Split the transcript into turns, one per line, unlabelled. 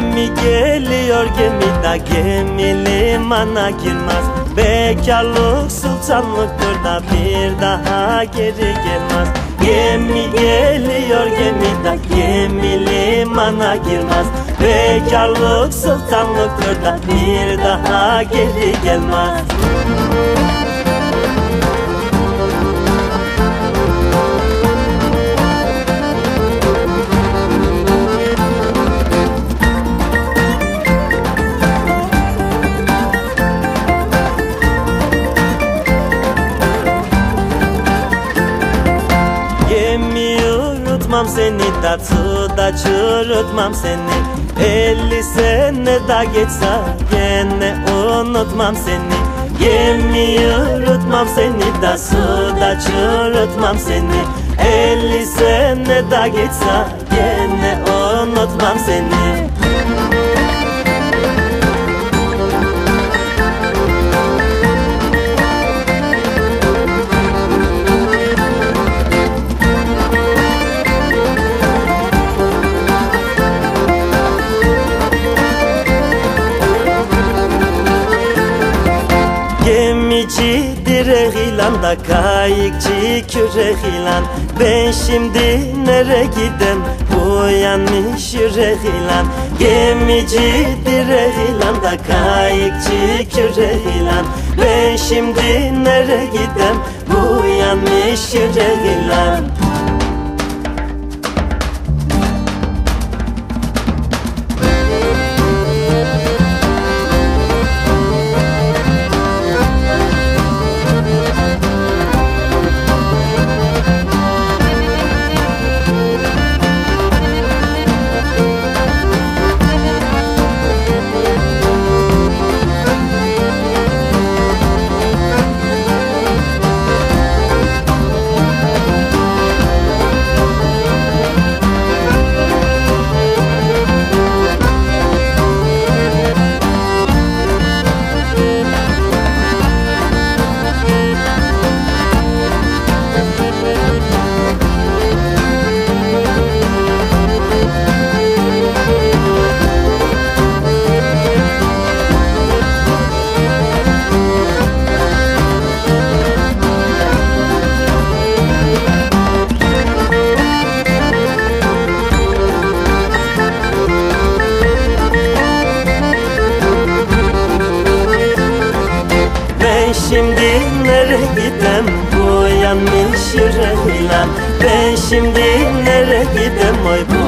Gemi geliyor gemide gemi limana girmez. Bekarlık sultanlıktır da bir daha geri gelmez. Gemi geliyor gemide gemi limana girmez. Bekarlık sultanlıktır da bir daha geri gelmez. Yürütmem seni da suda çürütmem seni. Elli sene da geçse gene unutmam seni. Gemi yürütmem seni da suda çürütmem seni. Elli sene da geçse gene unutmam seni Gemici direk ilan da kayıkçı kürek ilan Ben şimdi nere gidem bu yanmış yürek ilan Gemici direk ilan da kayıkçı kürek ilan Ben şimdi nere gidem bu yanmış yürek ilan şimdi nereye gidem bu yanmış yüreğiyle. Ben şimdi nereye gidem oy bu